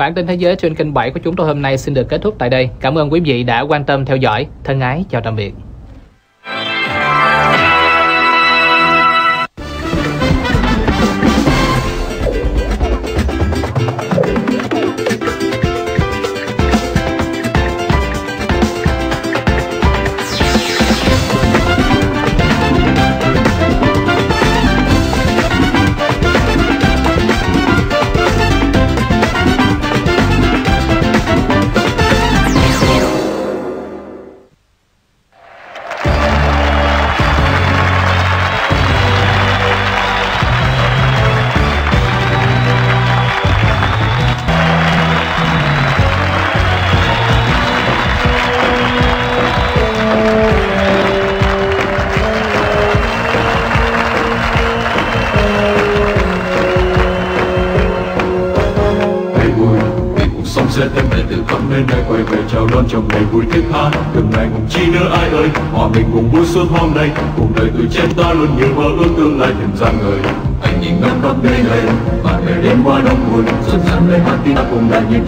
Bản tin thế giới trên kênh 7 của chúng tôi hôm nay xin được kết thúc tại đây. Cảm ơn quý vị đã quan tâm theo dõi. Thân ái, chào tạm biệt.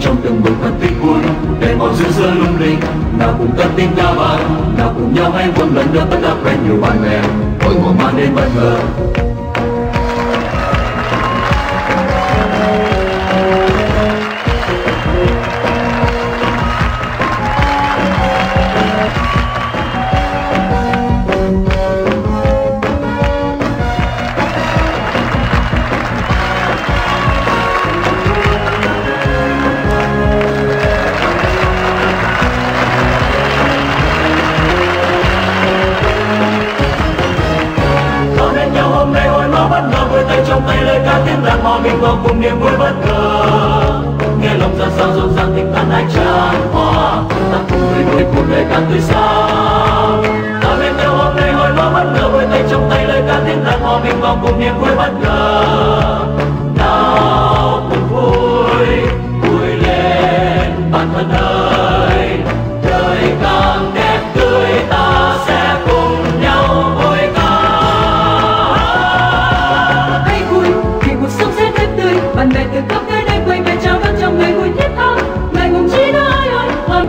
Trong từng bước thật tích vui để màu giữa giữa lung linh. Nào cùng cất tiếng ca vang nào cùng nhau hãy vâng lần nữa tất đã quen nhiều bạn bè hội mùa mang đến bất ngờ.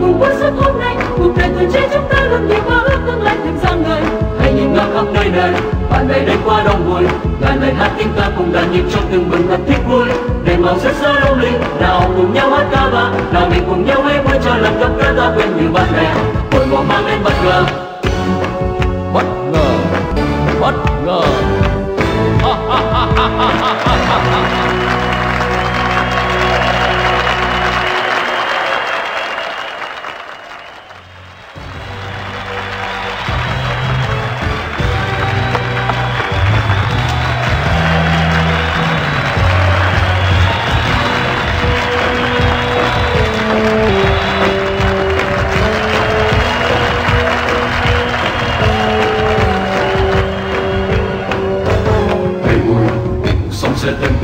Cùng vui suốt hôm nay, cuộc đời tuổi trẻ chúng ta luôn nhiều mơ ước tương lai thêm rạng ngời hãy nhìn ngắm khắp nơi đây bạn bè đến qua đông vui ngàn lời hát tiếng ca cùng đàn nhịp trong từng bừng thật thích vui. Đèn màu rực rỡ lung linh, nào cùng nhau hát ca vang nào mình cùng nhau hãy vui cho lần gặp gỡ ta quên như bạn bè. Hội mùa mang đến bất ngờ.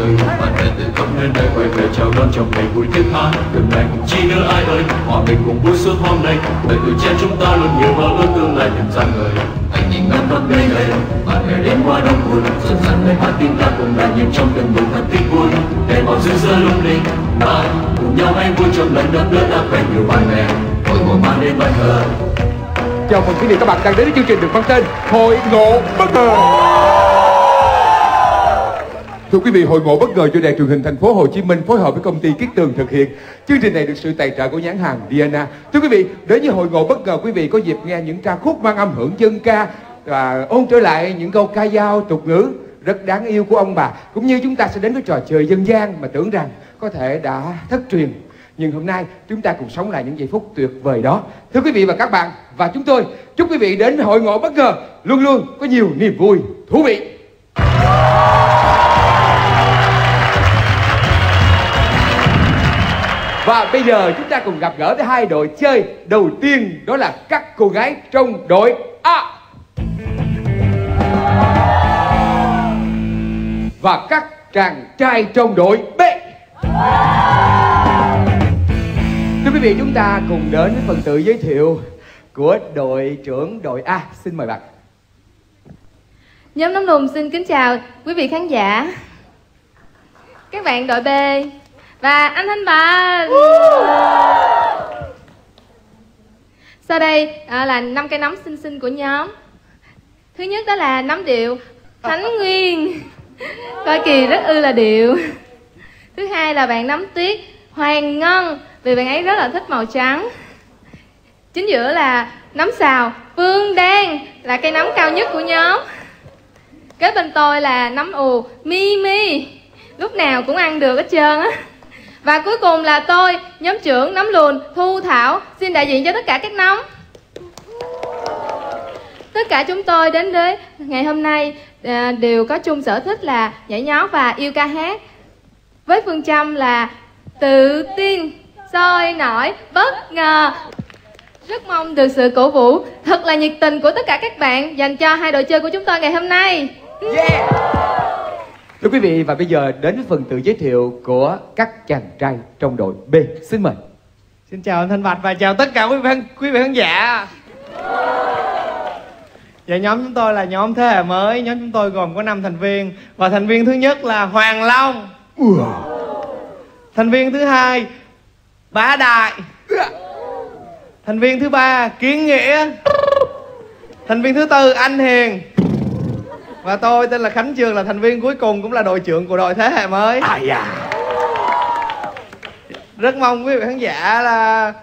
Sẽ thêm bạn bè từ khắp nơi đây quay về chào đón trong ngày vui thiết tha. Đừng này cùng chi nữa ai ơi hòa mình cùng vui suốt hôm nay. Bởi tuổi trẻ chúng ta luôn nhiều mơ ước tương lai thêm rằng người. Anh nhìn ngắm khắp nơi đây bạn bè đến qua đông buồn. Dần dần lời hát tiếng ta cùng đại nhịp trong từng bước thật tích vui. Để màu giữ giữa lung linh ta cùng nhau hãy vui trong lần đất nước đã quen nhiều bạn bè. Mỗi mùa mang đến bất ngờ Chào mừng quý vị các bạn đang đến với chương trình được mang tên Hội ngộ bất ngờ. Thưa quý vị, hội ngộ bất ngờ do đài truyền hình thành phố Hồ Chí Minh phối hợp với công ty Kiết Tường thực hiện. Chương trình này được sự tài trợ của nhãn hàng Diana. Thưa quý vị, đến với hội ngộ bất ngờ, quý vị có dịp nghe những ca khúc mang âm hưởng dân ca và ôn trở lại những câu ca dao tục ngữ rất đáng yêu của ông bà. Cũng như chúng ta sẽ đến với trò chơi dân gian mà tưởng rằng có thể đã thất truyền. Nhưng hôm nay chúng ta cùng sống lại những giây phút tuyệt vời đó. Thưa quý vị và các bạn và chúng tôi chúc quý vị đến hội ngộ bất ngờ. Luôn luôn có nhiều niềm vui thú vị. Và bây giờ chúng ta cùng gặp gỡ với hai đội chơi Đầu tiên, đó là các cô gái trong đội A. Và các chàng trai trong đội B. Thưa quý vị, chúng ta cùng đến với phần tự giới thiệu của đội trưởng đội A. Xin mời bạn. Nhóm Nóng Lùng xin kính chào quý vị khán giả. Các bạn đội B và anh Thanh Bình. sau đây à, là năm cây nấm xinh xinh của nhóm. Thứ nhất đó là nấm điệu Thánh Nguyên. Coi kỳ rất ư là điệu. Thứ hai là bạn nấm tuyết Hoàng Ngân vì bạn ấy rất là thích màu trắng. Chính giữa là nấm xào Phương Đan là cây nấm cao nhất của nhóm. Kế bên tôi là nấm ù Mimi lúc nào cũng ăn được hết trơn á và cuối cùng là tôi, nhóm trưởng nấm lùn Thu Thảo. Xin đại diện cho tất cả các nấm tất cả chúng tôi đến với ngày hôm nay à, đều có chung sở thích là nhảy nhót và yêu ca hát. Với phương châm là tự tin soi nổi, bất ngờ. Rất mong được sự cổ vũ thật là nhiệt tình của tất cả các bạn dành cho hai đội chơi của chúng tôi ngày hôm nay. Yeah. Thưa quý vị và bây giờ đến với phần tự giới thiệu của các chàng trai trong đội B. Xin mời. Xin chào anh Thanh Bạch và chào tất cả quý vị khán, quý vị khán giả. Dạ nhóm chúng tôi là nhóm thế hệ mới, nhóm chúng tôi gồm có 5 thành viên và thành viên thứ nhất là Hoàng Long. Thành viên thứ hai Bá Đại. Thành viên thứ ba Kiến Nghĩa. Thành viên thứ tư Anh Hiền. Và tôi tên là Khánh Trường là thành viên cuối cùng cũng là đội trưởng của đội thế hệ mới. À dạ. rất mong quý vị khán giả là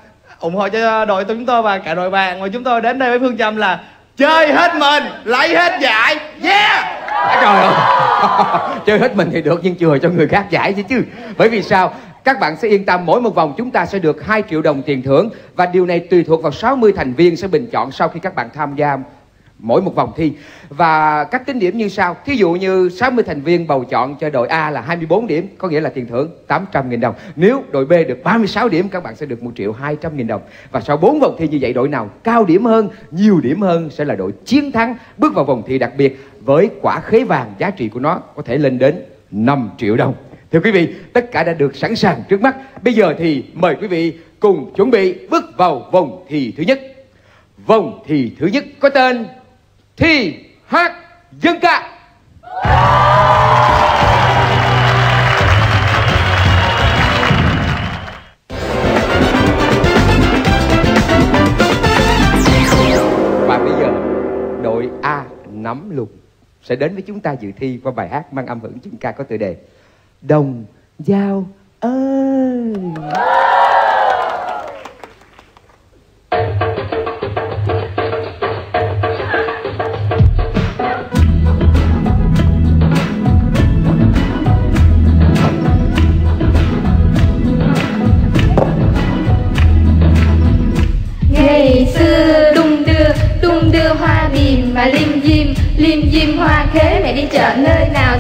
ủng hộ cho đội chúng tôi và cả đội bạn và chúng tôi đến đây với phương châm là chơi hết mình lấy hết giải yeah À, Trời ơi. Chơi hết mình thì được nhưng chừa cho người khác giải chứ chứ. Bởi vì sao? Các bạn sẽ yên tâm mỗi một vòng chúng ta sẽ được 2 triệu đồng tiền thưởng và điều này tùy thuộc vào 60 thành viên sẽ bình chọn sau khi các bạn tham gia mỗi một vòng thi. Và cách tính điểm như sau. Thí dụ như 60 thành viên bầu chọn cho đội A là 24 điểm, có nghĩa là tiền thưởng 800 nghìn đồng. Nếu đội B được 36 điểm, các bạn sẽ được 1 triệu 200 nghìn đồng. Và sau 4 vòng thi như vậy, đội nào cao điểm hơn, nhiều điểm hơn sẽ là đội chiến thắng, bước vào vòng thi đặc biệt với quả khế vàng giá trị của nó có thể lên đến 5 triệu đồng. Thưa quý vị, tất cả đã được sẵn sàng trước mắt. Bây giờ thì mời quý vị cùng chuẩn bị bước vào vòng thi thứ nhất. Vòng thi thứ nhất có tên thi hát dân ca. Và bây giờ, đội A nắm lục sẽ đến với chúng ta dự thi qua bài hát mang âm hưởng dân ca có tựa đề Đồng Giao ơi.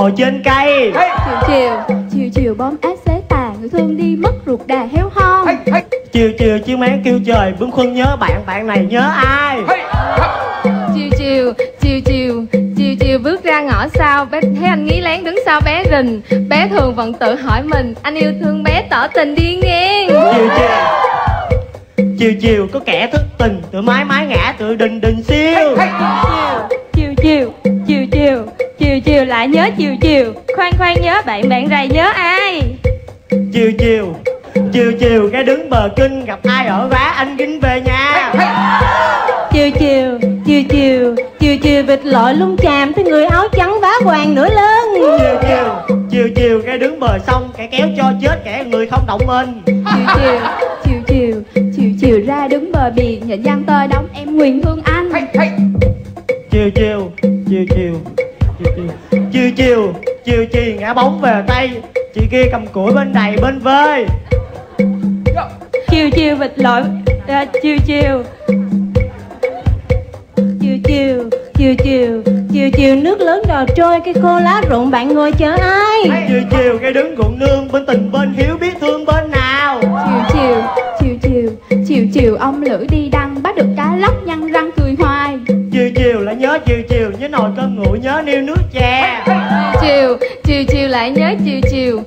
ngồi trên cây chiều chiều chiều chiều bom ác xế tà người thương đi mất ruột đà heo hon chiều chiều chiêu máng kêu trời bướm khuân nhớ bạn bạn này nhớ ai chiều chiều chiều chiều chiều chiều bước ra ngõ sau bé thấy anh nghĩ lén đứng sau bé rình. Bé thường vẫn tự hỏi mình anh yêu thương bé tỏ tình đi ngang. Chiều chiều. Chiều chiều có kẻ thức tình tự mái mái ngã tự đình đình siêu. Chiều chiều chiều chiều chiều chiều lại nhớ chiều chiều. Khoan khoan nhớ bạn bạn rày nhớ ai? Chiều chiều chiều chiều cái đứng bờ kinh gặp ai ở vá anh kính về nhà chiều chiều chiều chiều chiều chiều vịt lội lung chàm tới người áo trắng vá hoàng nửa lưng chiều chiều chiều chiều cái đứng bờ sông kẻ kéo cho chết kẻ người không động mình chiều chiều chiều chiều chiều chiều ra đứng bờ biển nhận văn tơi đóng em nguyện thương anh chiều chiều chiều chiều chiều chiều chiều chiều chiều chiều ngã bóng về tay chị kia cầm củi bên này bên vơi chiều chiều vịt lội à, chiều chiều chiều chiều chiều chiều chiều chiều nước lớn đò trôi. Cây khô lá rụng bạn ngồi chờ ai? Chiều chiều cái đứng ruộng nương bên tình bên hiếu biết thương bên nào. Chiều chiều chiều chiều chiều chiều ông lữ đi đăng bắt được cá lóc nhăn răng cười hoài. Chiều chiều lại nhớ chiều chiều nhớ nồi cơm nguội nhớ niêu nước chè. Chiều chiều chiều lại nhớ chiều chiều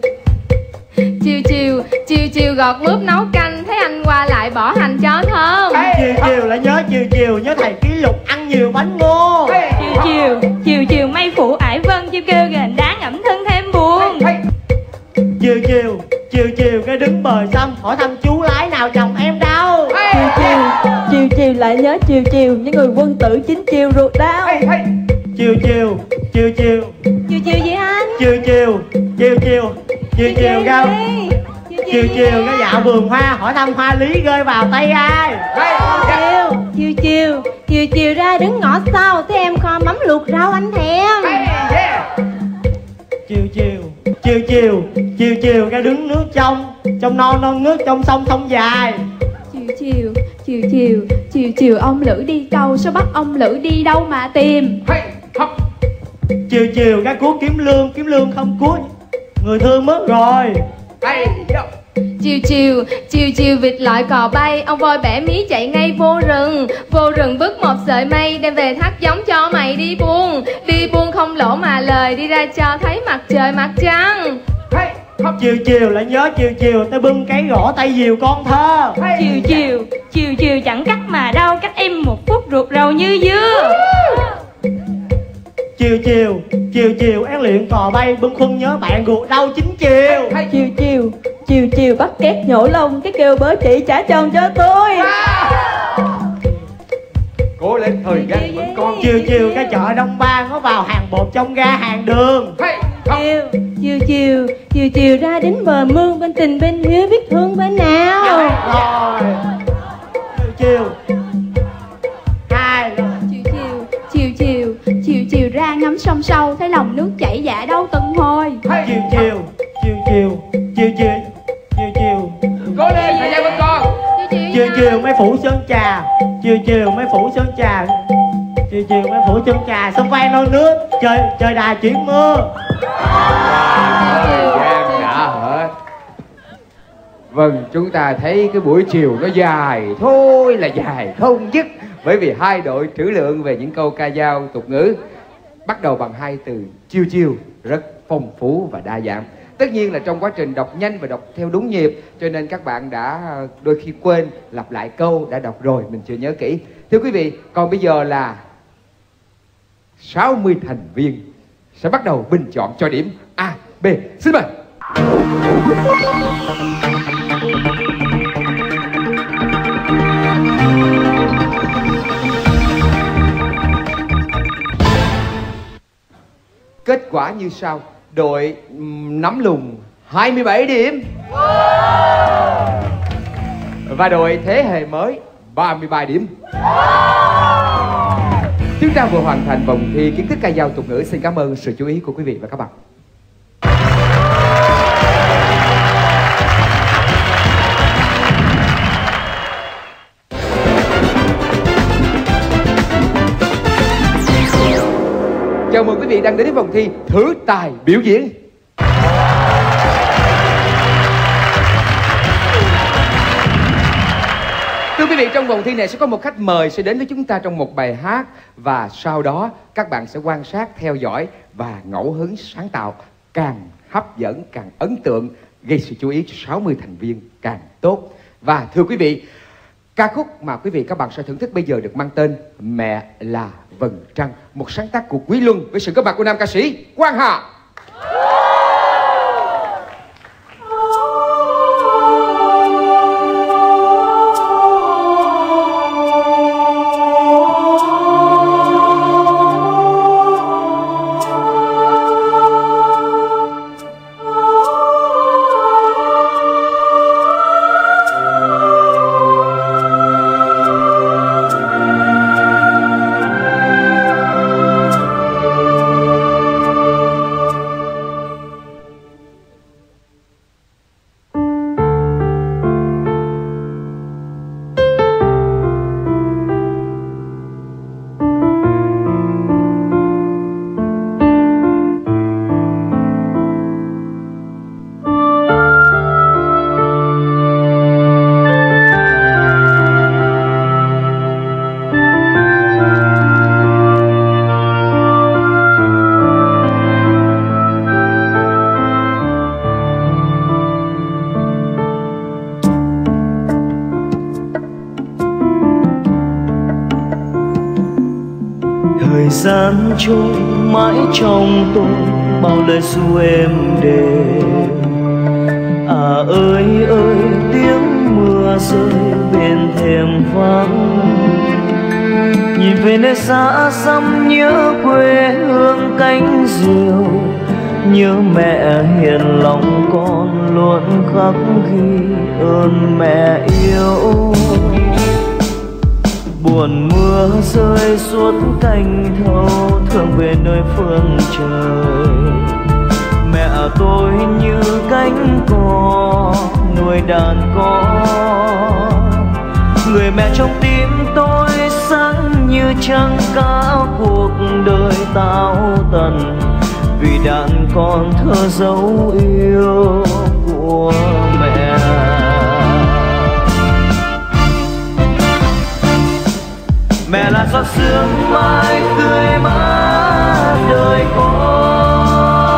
chiều chiều chiều gọt mướp nấu canh thấy anh qua lại bỏ hành cho thơm chiều chiều lại nhớ chiều chiều nhớ thầy kỷ lục ăn nhiều bánh ngô. Chiều chiều chiều chiều mây phủ ải vân chiều kêu gành đá ngẫm thân thêm buồn. Chiều chiều chiều chiều cái đứng bờ sông hỏi thăm chú lái nào chồng em đâu. Chiều chiều chiều chiều lại nhớ chiều chiều những người quân tử chính chiều ruột đau. Chiều chiều chiều chiều. Chiều chiều gì anh? Chiều chiều chiều chiều chiều chiều ra chiều chiều cái dạo vườn hoa hỏi thăm hoa lý rơi vào tay ai chiều chiều chiều chiều chiều ra đứng ngõ sau thấy em kho mắm luộc rau anh thèm chiều chiều chiều chiều chiều chiều cái đứng nước trong trong non non nước trong sông sông dài chiều chiều chiều chiều chiều chiều ông lữ đi câu sao bắt ông lữ đi đâu mà tìm chiều chiều cái cuốn kiếm lương kiếm lương không cuốn người thương mất rồi chiều chiều chiều chiều vịt lọi cò bay. Ông voi bẻ mí chạy ngay vô rừng. Vô rừng vứt một sợi mây đem về thắt giống cho mày đi buôn đi buôn không lỗ mà lời đi ra cho thấy mặt trời mặt trăng. Chiều chiều lại nhớ chiều chiều tới bưng cái gõ tay diều con thơ. Chiều chiều chiều chiều chẳng cắt mà đâu. Cách em một phút ruột rầu như dưa chiều chiều chiều chiều én luyện cò bay bưng khuân nhớ bạn ruột đau chín chiều. Chiều chiều chiều chiều bắt két nhổ lông cái kêu bớ chị trả chồng cho tôi. Cố lên thời gian vẫn còn. Chiều chiều cái chợ đông ba nó vào hàng bột trong ga hàng đường. Chiều chiều chiều chiều chiều ra đến bờ mương bên tình bên hiếu biết thương bên nào. Rồi. Chiều chiều ngắm sông sâu thấy lòng nước chảy dạ đâu từng hồi. Chiều chiều chiều chiều chiều chiều chiều chiều. Cố lên thời gian vẫn còn. Chiều chiều mấy phủ sơn trà. Chiều chiều mấy phủ sơn trà. Chiều chiều mấy phủ sơn trà. Sông phan non nước trời trời đà chuyển mưa. Thời gian đã hết. Vâng chúng ta thấy cái buổi chiều nó dài thôi là dài không dứt. Bởi vì hai đội trữ lượng về những câu ca dao tục ngữ bắt đầu bằng hai từ chiêu chiêu rất phong phú và đa dạng tất nhiên là trong quá trình đọc nhanh và đọc theo đúng nhịp cho nên các bạn đã ờ, đôi khi quên lặp lại câu đã đọc rồi mình chưa nhớ kỹ thưa quý vị còn bây giờ là 60 thành viên sẽ bắt đầu bình chọn cho điểm A, B. Xin mời. Kết quả như sau. Đội nắm lùng 27 điểm. Và đội thế hệ mới 33 điểm. Chúng ta vừa hoàn thành vòng thi kiến thức ca dao tục ngữ. Xin cảm ơn sự chú ý của quý vị và các bạn. Vị đang đến với vòng thi thử tài biểu diễn. Thưa quý vị, trong vòng thi này sẽ có một khách mời sẽ đến với chúng ta trong một bài hát và sau đó các bạn sẽ quan sát, theo dõi và ngẫu hứng sáng tạo càng hấp dẫn, càng ấn tượng, gây sự chú ý cho 60 thành viên càng tốt. Và thưa quý vị, ca khúc mà quý vị các bạn sẽ thưởng thức bây giờ được mang tên Mẹ là Vầng Trăng, một sáng tác của Quý Luân với sự góp mặt của nam ca sĩ Quang Hà. Gian trôi mãi trong tôi bao lời ru em đềm. À ơi ơi, tiếng mưa rơi bên thềm vắng. Nhìn về nơi xa xăm nhớ quê hương cánh diều, nhớ mẹ hiền lòng con luôn khắc ghi ơn mẹ yêu buồn mưa rơi suốt cành thâu thương về nơi phương trời. Mẹ tôi như cánh cò, nuôi đàn con người mẹ trong tim tôi sáng như trăng cả cuộc đời tao tần. Vì đàn con thơ dấu yêu giọt sương mai tươi mát đời con.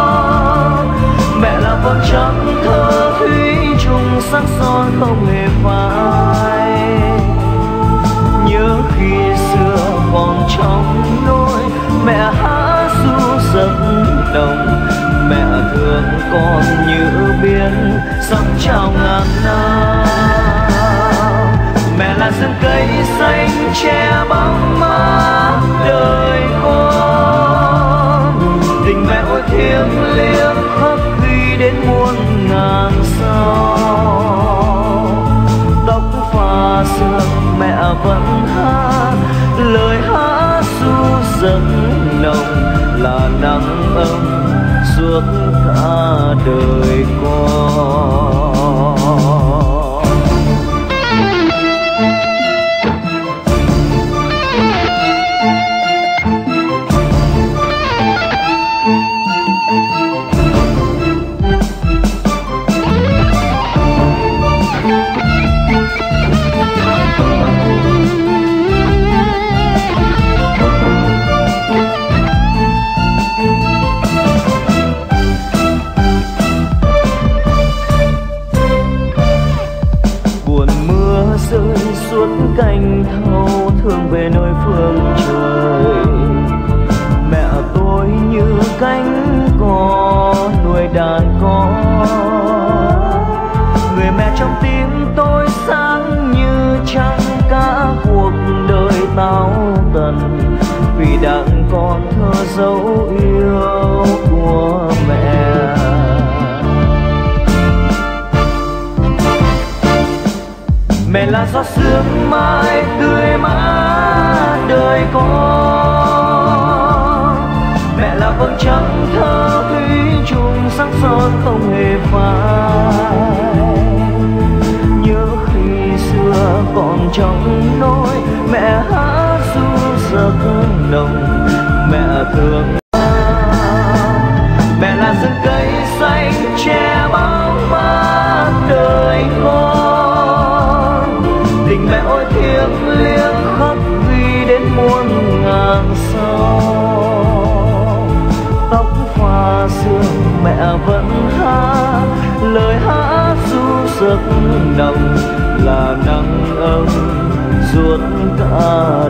Mẹ là con trăng thơ thủy trùng sắc son không hề phai. Nhớ khi xưa còn trong nôi mẹ hát ru giấc đồng. Mẹ thương con như biển sóng trào ngàn năm cây xanh che bóng mát đời con tình mẹ ôi thiêng liêng khắc ghi đến muôn ngàn sao. Tóc pha sương mẹ vẫn hát, lời hát ru dâng nồng là nắng ấm suốt cả đời con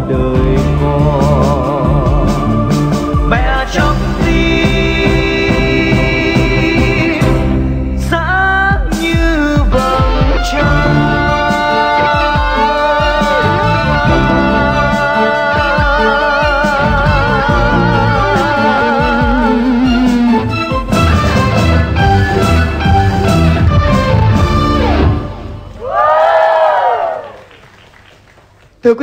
đời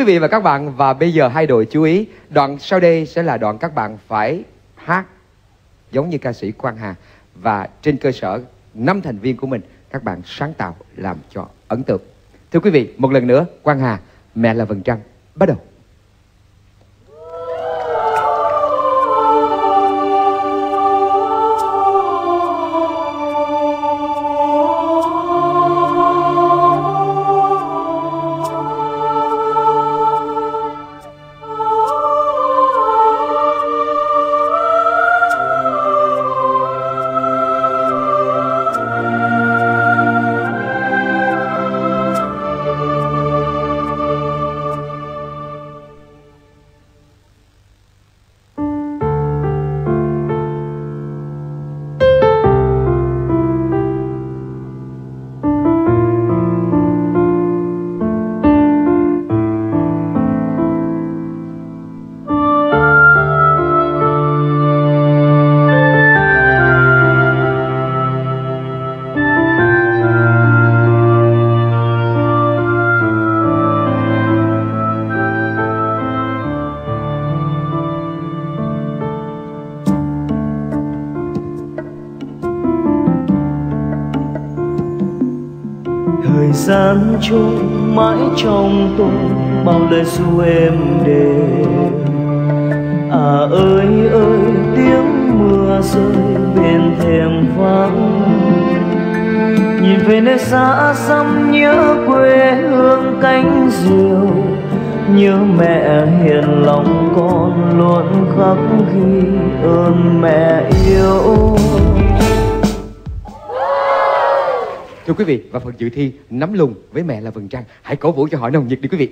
quý vị và các bạn, và bây giờ hai đội chú ý, đoạn sau đây sẽ là đoạn các bạn phải hát giống như ca sĩ Quang Hà và trên cơ sở năm thành viên của mình các bạn sáng tạo làm cho ấn tượng. Thưa quý vị, một lần nữa, Quang Hà, mẹ là vầng trăng, bắt đầu. Trôi mãi trong tôi bao lời ru em đêm à ơi ơi, tiếng mưa rơi bên thềm vắng. Nhìn về nơi xa xăm nhớ quê hương cánh diều, nhớ mẹ hiền lòng con luôn khắc ghi ơn mẹ yêu. Thưa quý vị, và phần dự thi nắm lùng với mẹ là vầng trăng. Hãy cổ vũ cho họ nồng nhiệt đi quý vị.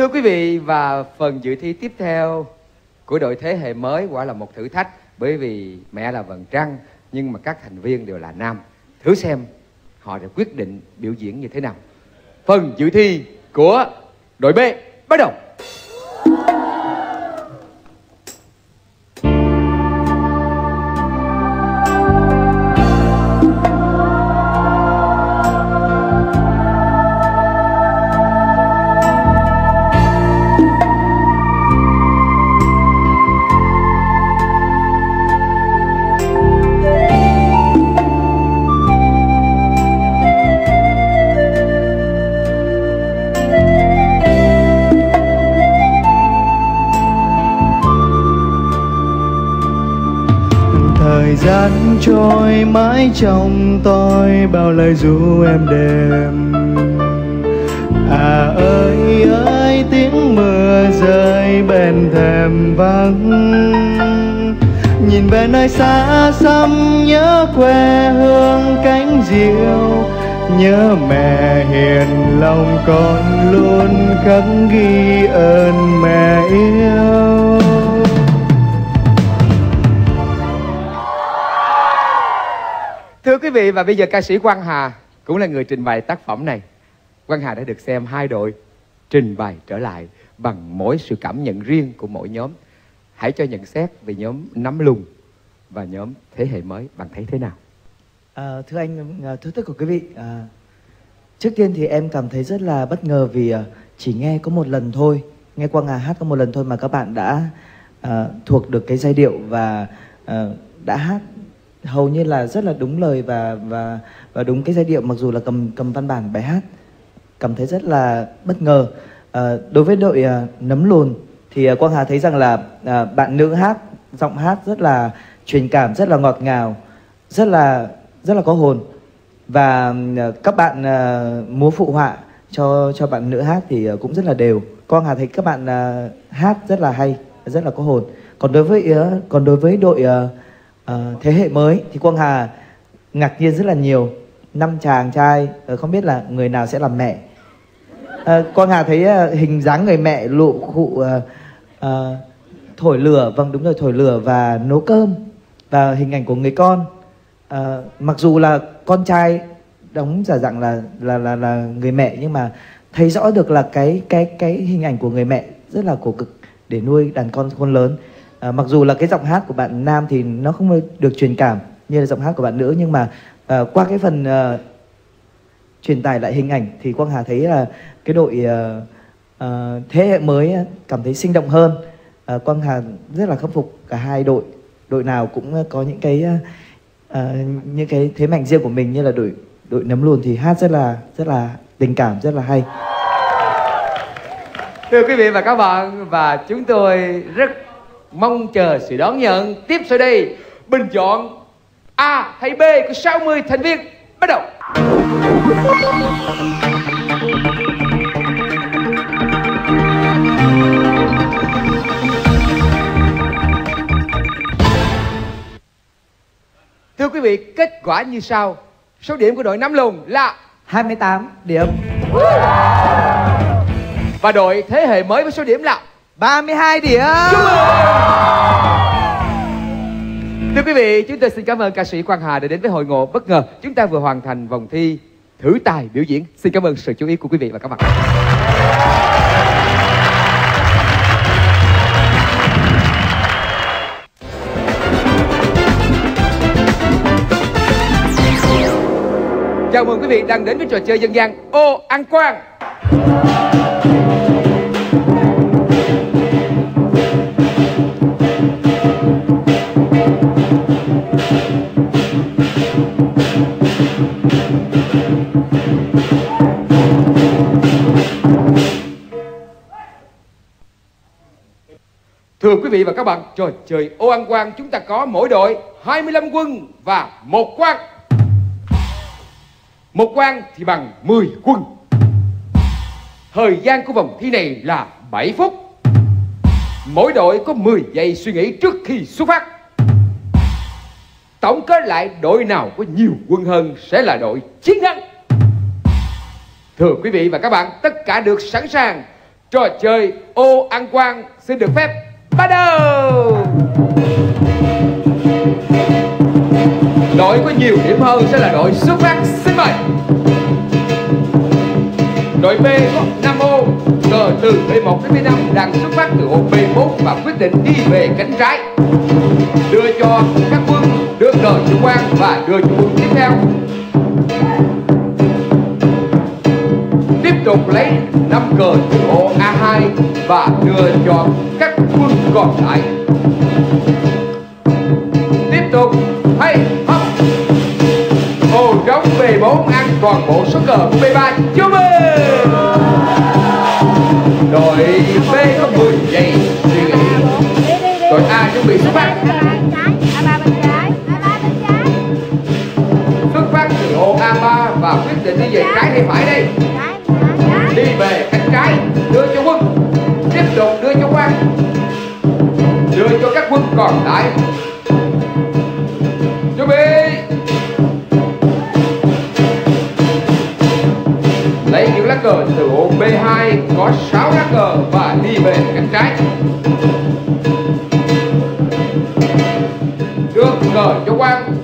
Thưa quý vị, và phần dự thi tiếp theo của đội thế hệ mới quả là một thử thách, bởi vì mẹ là vầng trăng, nhưng mà các thành viên đều là nam. Thử xem họ đã quyết định biểu diễn như thế nào. Phần dự thi của đội B, bắt đầu. Trôi mãi trong tôi, bao lời ru em đêm à ơi ơi, tiếng mưa rơi bên thềm vắng. Nhìn về nơi xa xăm, nhớ quê hương cánh diều. Nhớ mẹ hiền lòng con luôn khắc ghi ơn mẹ yêu. Quý vị và bây giờ ca sĩ Quang Hà cũng là người trình bày tác phẩm này. Quang Hà đã được xem hai đội trình bày trở lại bằng mỗi sự cảm nhận riêng của mỗi nhóm. Hãy cho nhận xét về nhóm nắm lùng và nhóm thế hệ mới bạn thấy thế nào? À, thưa anh, à, thưa tất cả quý vị, à, trước tiên thì em cảm thấy rất là bất ngờ vì à, chỉ nghe có một lần thôi, nghe Quang Hà hát có một lần thôi mà các bạn đã à, thuộc được cái giai điệu và à, đã hát hầu như là rất là đúng lời và và và đúng cái giai điệu mặc dù là cầm cầm văn bản bài hát. Cảm thấy rất là bất ngờ. À, đối với đội à, nấm lùn thì à, Quang Hà thấy rằng là à, bạn nữ hát giọng hát rất là truyền cảm rất là ngọt ngào rất là rất là có hồn. Và à, các bạn à, múa phụ họa cho cho bạn nữ hát thì à, cũng rất là đều. Quang Hà thấy các bạn à, hát rất là hay rất là có hồn. Còn đối với à, còn đối với đội à, Ờ, thế hệ mới thì Quang Hà ngạc nhiên rất là nhiều. Năm chàng trai uh, không biết là người nào sẽ làm mẹ. Uh, Quang Hà thấy uh, hình dáng người mẹ lụ khụ uh, uh, thổi lửa vâng đúng rồi thổi lửa và nấu cơm và hình ảnh của người con. Uh, mặc dù là con trai đóng giả dạng là là là là người mẹ nhưng mà thấy rõ được là cái cái cái hình ảnh của người mẹ rất là khổ cực để nuôi đàn con khôn lớn à, mặc dù là cái giọng hát của bạn nam thì nó không được truyền cảm như là giọng hát của bạn nữ nhưng mà à, qua cái phần à, truyền tải lại hình ảnh thì quang hà thấy là cái đội à, à, thế hệ mới cảm thấy sinh động hơn. À, quang hà rất là khâm phục cả hai đội. Đội nào cũng có những cái à, những cái thế mạnh riêng của mình như là đội đội nấm lùn thì hát rất là rất là tình cảm rất là hay. Thưa quý vị và các bạn và chúng tôi rất mong chờ sự đón nhận. Tiếp sau đây bình chọn A hay B có 60 thành viên. Bắt đầu. Thưa quý vị, kết quả như sau. Số điểm của đội Nam Lùng là 28 điểm. Và đội thế hệ mới với số điểm là 32 điểm! Thưa quý vị, chúng tôi xin cảm ơn ca sĩ Quang Hà đã đến với hội ngộ bất ngờ. Chúng ta vừa hoàn thành vòng thi thử tài biểu diễn. Xin cảm ơn sự chú ý của quý vị và các bạn. Chào mừng quý vị đang đến với trò chơi dân gian ô ăn quan. Quý vị và các bạn, trời trời ô ăn quan chúng ta có mỗi đội 25 quân và một quan. Một quan thì bằng 10 quân. Thời gian của vòng thi này là 7 phút. Mỗi đội có 10 giây suy nghĩ trước khi xuất phát. Tổng kết lại đội nào có nhiều quân hơn sẽ là đội chiến thắng. Thưa quý vị và các bạn, tất cả được sẵn sàng. Trò chơi ô ăn quan xin được phép bắt đầu. Đội có nhiều điểm hơn sẽ là đội xuất phát. Xin mời. Đội B có 5 ô, cờ từ B1 đến B5 đang xuất phát từ ô B4 và quyết định đi về cánh trái. Đưa cho các quân, đưa cờ chủ quan và đưa cho quân tiếp theo. Tiếp tục lấy 5 cờ từ ô A2 và đưa cho quân còn lại. Tiếp tục, hay hấp hồ trống B4 ăn toàn bộ số cờ của B3 chúc mừng! Đội B có 10 giây suy nghĩ. Đội A chuẩn bị xuất phát. Xuất phát từ ô A3 và quyết định đi về trái hay phải đây? Đi về cánh trái, đưa cho quân. Tiếp tục đưa cho quang đưa cho các quân còn lại. Chuẩn bị lấy những lá cờ từ ô B2 có 6 lá cờ và đi về cánh trái. Đưa cờ cho quan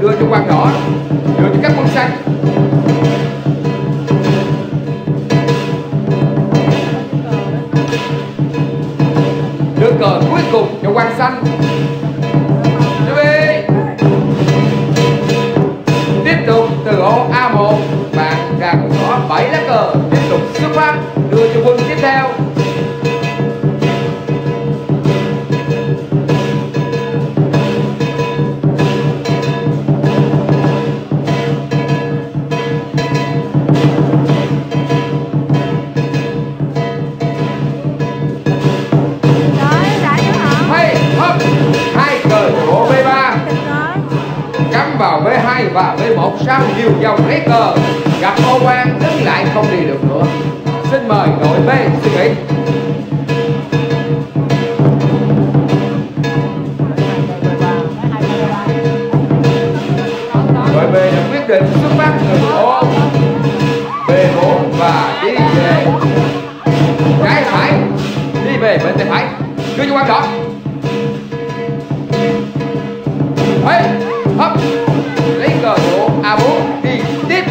đưa cho quan đỏ đến định xuất phát từ ô B4 và đi về trái phải. Đi về bên tay phải. Đưa cho quan đỏ Hey, hấp. Lấy cờ của A4 đi tiếp.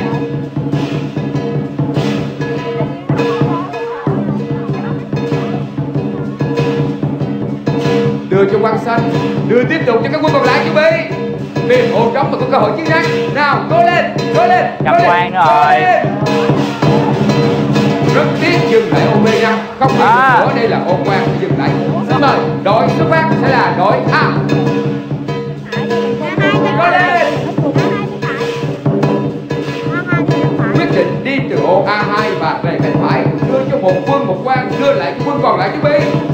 Đưa cho quan xanh. Đưa tiếp tục cho các quân còn lại chuẩn bị. Tìm ô trống và có cơ hội chiến thắng rồi. rất tiếc dừng lại ô B5 không đi À. nữa đây là ô quan phải dừng lại. Xin mời đội xuất phát sẽ là đội A. Quyết định đi từ ô A2 và về cánh phải. Đưa cho một quân một quan đưa lại cho quân còn lại chuẩn bị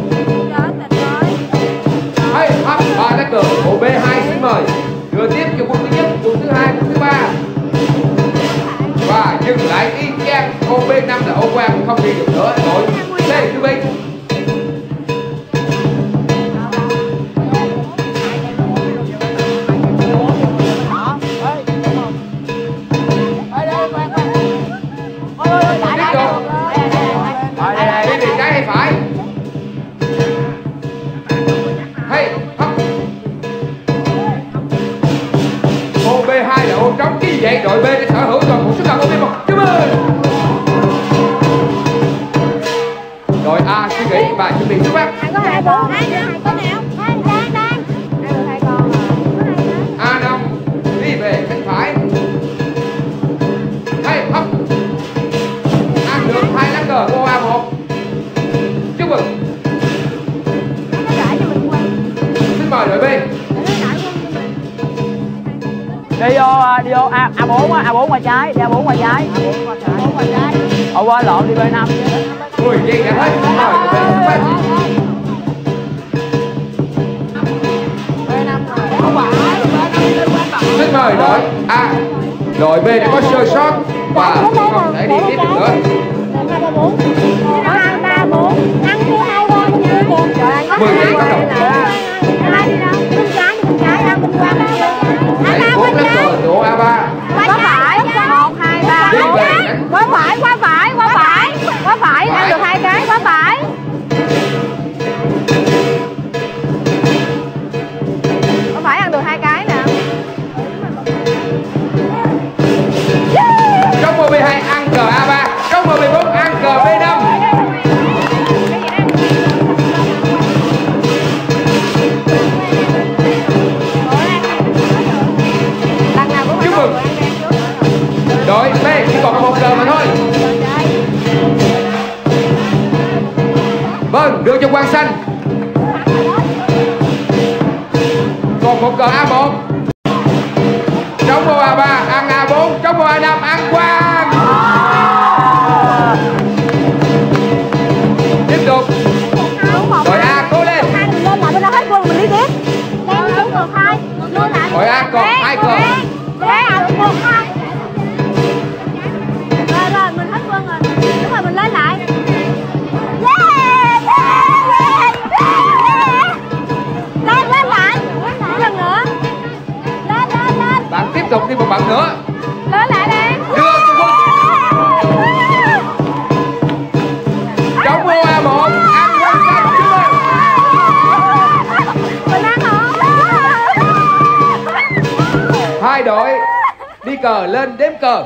lên đếm cờ.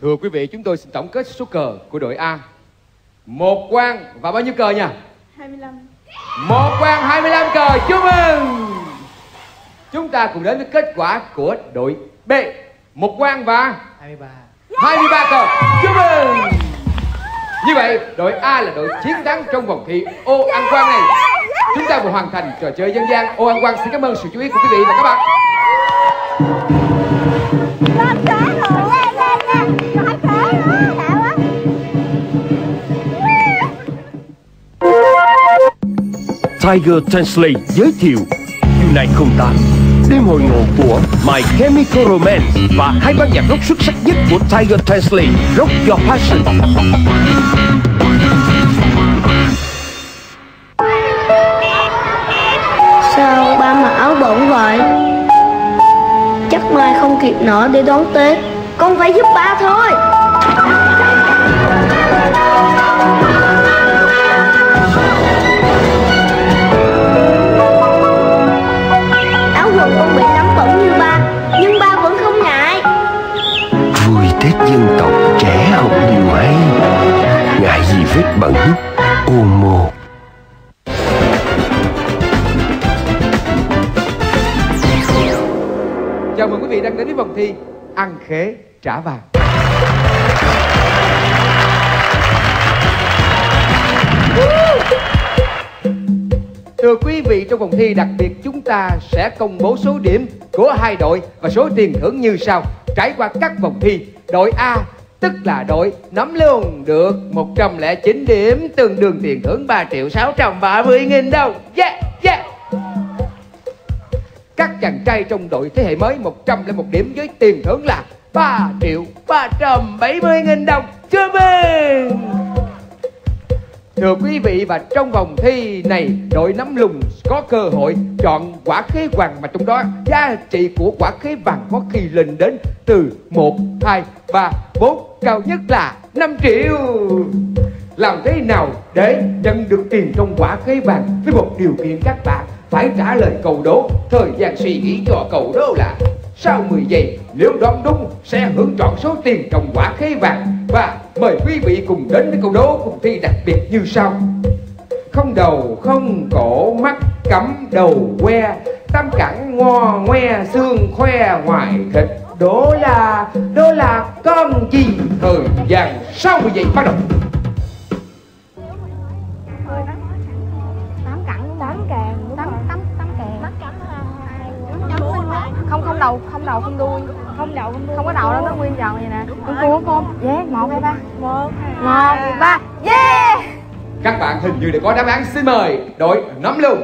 Thưa quý vị chúng tôi xin tổng kết số cờ của đội A. Một quan và bao nhiêu cờ nha? 25. một quan 25 cờ. Chúc mừng! Chúng ta cùng đến với kết quả của đội B. Một quan và 23 23 cờ. Chúc mừng! Như vậy đội A là đội chiến thắng trong vòng thi ô ăn quan này. Chúng ta vừa hoàn thành trò chơi dân gian ô ăn quan xin cảm ơn sự chú ý của quý vị và các bạn Tiger Translate giới thiệu. Unite 08 Đêm hội ngộ của My Chemical Romance và hai ban nhạc rock xuất sắc nhất của Tiger Translate Rock Your Passion. Sao ba mặc áo bẩn vậy? Chắc mai không kịp nở để đón Tết. Con phải giúp ba thôi. Trả vàng quý vị trong vòng thi đặc biệt chúng ta sẽ công bố số điểm của hai đội và số tiền thưởng như sau. Trải qua các vòng thi, đội A tức là đội nắm luôn được 109 điểm tương đương tiền thưởng 3 triệu 630 nghìn đồng. Yeah, yeah. Các chàng trai trong đội thế hệ mới 101 điểm với tiền thưởng là 3 triệu 370 nghìn đồng. chưa mừng! Thưa quý vị và trong vòng thi này đội nắm lùng có cơ hội chọn quả khí vàng mà trong đó giá trị của quả khí vàng có khi lên đến từ 1, 2, 3, 4 cao nhất là 5 triệu Làm thế nào để nhận được tiền trong quả khế vàng với một điều kiện các bạn phải trả lời cầu đố Thời gian suy nghĩ cho cầu đố là sau 10 giây nếu đoán đúng sẽ hưởng trọn số tiền trong quả khế vàng và mời quý vị cùng đến với câu đố cuộc thi đặc biệt như sau. Không đầu, không cổ, mắt cắm đầu que tam cẳng ngo, ngoe, xương khoe, ngoài thịt, đố là đố là con gì thời gian. 60 giây bắt đầu. Không không đầu không đầu không đuôi. Không đầu không đuôi. Không có đầu đâu nó nguyên tròn vậy nè. Con cua con. Yeah một hai ba. Một một ba. yeah! Các bạn hình như đã có đáp án. Xin mời đội nắm luôn.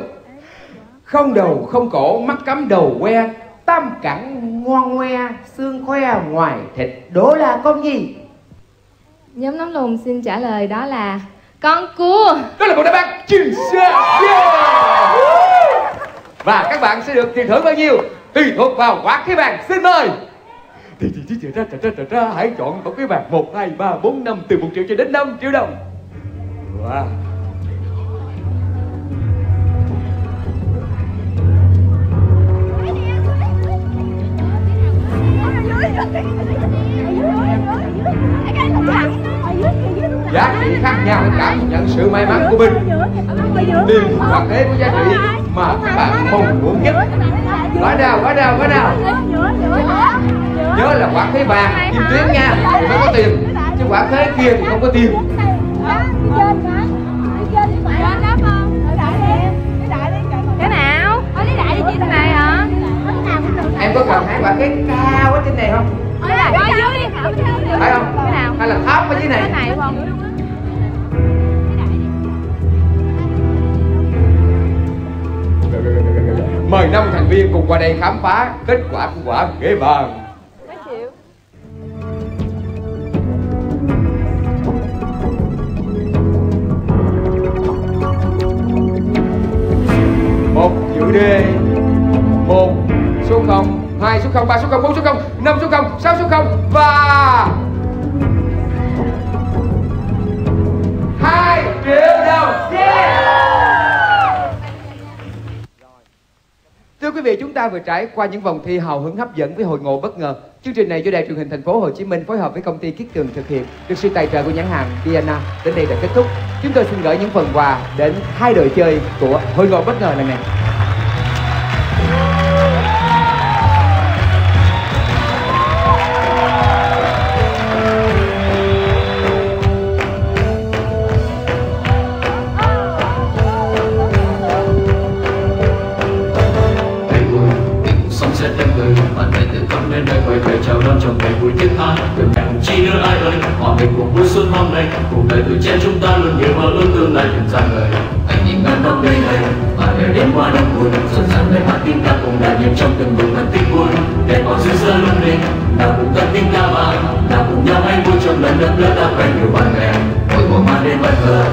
Không đầu không cổ mắt cắm đầu que tam cẳng ngoan ngoe xương khoe ngoài thịt. Đố là con gì? Nhóm nắm lùn xin trả lời đó là con cua. Đó là một đáp án chính xác. Yeah! và các bạn sẽ được tiền thưởng bao nhiêu tùy thuộc vào quả cái bàn, xin mời. Thì thì thì ra ra ra ra hãy chọn quả cái bàn. Một, hai, ba, bốn, năm, từ một triệu cho đến 5 triệu đồng. Wow. giá trị khác nhau, cảm nhận sự may mắn của mình. Tìm hoặc thế của giá trị mà các bạn mong muốn nhất quả nào quả nào quả nào nhớ là quả khế vàng kim tuyến nha thì mới có tiền. Chứ quả khế kia thì không có tiền. Cái nào? Ở lấy đại đi chị thế này hả em có cần hai quả khế cao ở trên này không? Ở ở dưới phải không? Cái hay là thấp ở dưới này Mời năm thành viên cùng qua đây khám phá kết quả của quả ghế vàng. Một chữ D Một số 0 2 số 0 3 số 0 4 số quý vị, chúng ta vừa trải qua những vòng thi hào hứng hấp dẫn với hội ngộ bất ngờ. Chương trình này do Đài truyền hình thành phố Hồ Chí Minh phối hợp với công ty Kiết Tường thực hiện, được sự tài trợ của nhãn hàng Diana. Đến đây đã kết thúc. Chúng tôi xin gửi những phần quà đến hai đội chơi của hội ngộ bất ngờ lần này. Vui xuân hôm nay. Cùng đời tuổi trẻ chúng ta luôn nhiều mơ ước tương lai dần ra người. Anh nhìn ngắm năm đây đây và để đêm qua đông vui xuân sang để hát tiếng ca cùng đại niềm trong từng buồn thân tiếng vui. Để mọi dư dơ lung linh nào cùng tân tiếng ca vang nào cùng nhau hãy vui trong lần đất nước ta quen nhiều bạn bè. Mỗi mùa mang đến bất ngờ